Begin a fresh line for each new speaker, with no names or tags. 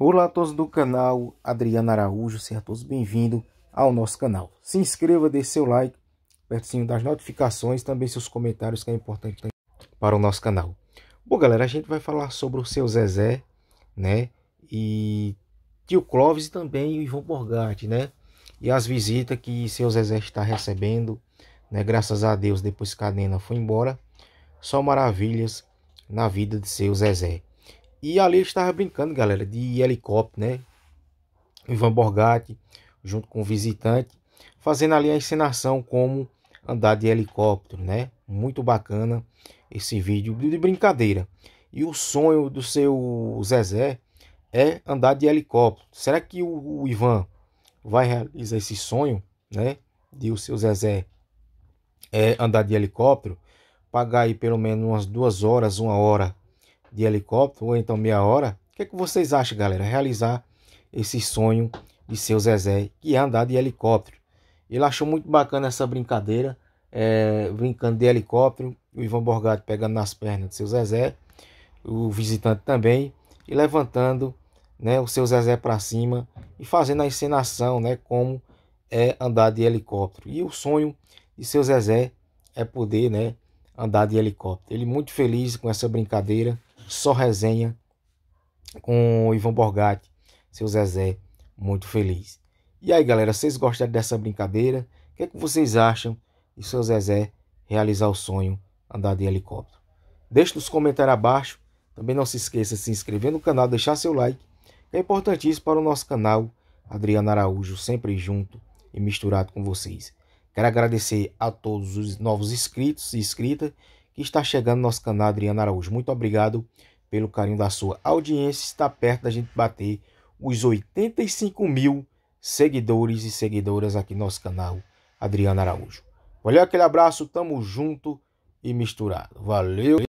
Olá a todos do canal Adriano Araújo, sejam todos bem-vindos ao nosso canal. Se inscreva, deixe seu like, pertinho das notificações, também seus comentários que é importante para o nosso canal. Bom galera, a gente vai falar sobre o seu Zezé, né, e tio Clóvis e também o Ivan Borgatti, né, e as visitas que seu Zezé está recebendo, né, graças a Deus depois que a Nena foi embora, só maravilhas na vida de seu Zezé. E ali ele estava brincando, galera, de helicóptero, né? Ivan Borgatti, junto com o visitante, fazendo ali a encenação como andar de helicóptero, né? Muito bacana esse vídeo de brincadeira. E o sonho do seu Zezé é andar de helicóptero. Será que o, o Ivan vai realizar esse sonho, né? De o seu Zezé é andar de helicóptero, pagar aí pelo menos umas duas horas, uma hora de helicóptero, ou então meia hora. O que, é que vocês acham, galera? Realizar esse sonho de seu Zezé, que é andar de helicóptero. Ele achou muito bacana essa brincadeira, é, brincando de helicóptero, o Ivan Borgatti pegando nas pernas de seu Zezé, o visitante também, e levantando né, o seu Zezé para cima e fazendo a encenação, né, como é andar de helicóptero. E o sonho de seu Zezé é poder, né, andar de helicóptero. Ele muito feliz com essa brincadeira, só resenha com o Ivan Borgatti, seu Zezé, muito feliz. E aí, galera, vocês gostaram dessa brincadeira? O que, é que vocês acham de seu Zezé realizar o sonho andar de helicóptero? Deixe nos comentários abaixo. Também não se esqueça de se inscrever no canal, deixar seu like. É importantíssimo para o nosso canal. Adriano Araújo, sempre junto e misturado com vocês. Quero agradecer a todos os novos inscritos e inscritas está chegando no nosso canal Adriano Araújo. Muito obrigado pelo carinho da sua audiência. Está perto da gente bater os 85 mil seguidores e seguidoras aqui no nosso canal Adriano Araújo. Valeu aquele abraço, tamo junto e misturado. Valeu!